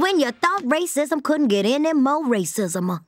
when you thought racism couldn't get any more racism.